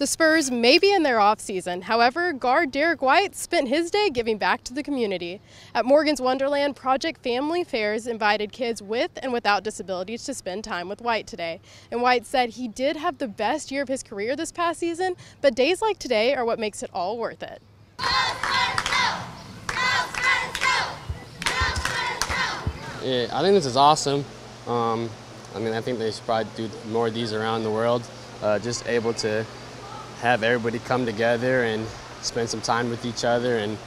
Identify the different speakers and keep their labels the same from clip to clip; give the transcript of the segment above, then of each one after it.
Speaker 1: The Spurs may be in their offseason. However, guard Derrick White spent his day giving back to the community. At Morgan's Wonderland, Project Family Fairs invited kids with and without disabilities to spend time with White today. And White said he did have the best year of his career this past season, but days like today are what makes it all worth it.
Speaker 2: Yeah, I think this is awesome. Um, I mean, I think they should probably do more of these around the world. Uh, just able to have everybody come together and spend some time with each other and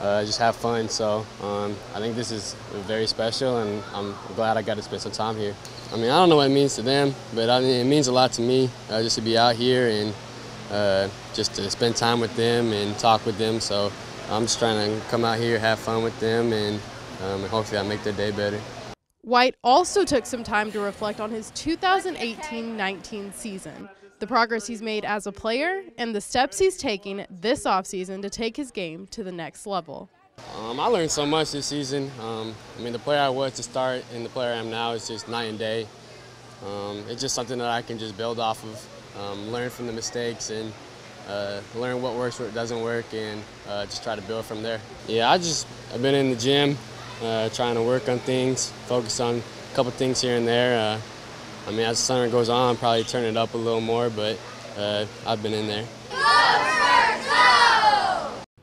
Speaker 2: uh, just have fun. So um, I think this is very special, and I'm glad I got to spend some time here. I mean, I don't know what it means to them, but I mean, it means a lot to me uh, just to be out here and uh, just to spend time with them and talk with them. So I'm just trying to come out here, have fun with them, and, um, and hopefully I make their day better.
Speaker 1: White also took some time to reflect on his 2018-19 season, the progress he's made as a player, and the steps he's taking this offseason to take his game to the next level.
Speaker 2: Um, I learned so much this season. Um, I mean, the player I was to start and the player I am now is just night and day. Um, it's just something that I can just build off of, um, learn from the mistakes and uh, learn what works, what doesn't work, and uh, just try to build from there. Yeah, I just I've been in the gym, uh, trying to work on things, focus on a couple things here and there. I mean, as the summer goes on, probably turn it up a little more, but uh, I've been in there.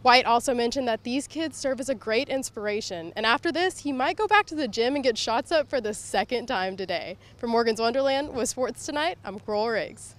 Speaker 1: White also mentioned that these kids serve as a great inspiration, and after this, he might go back to the gym and get shots up for the second time today. For Morgan's Wonderland with Sports2Nite, I'm Koral Riggs.